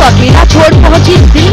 तक मीनाछोड़ पहुंची दिल्ली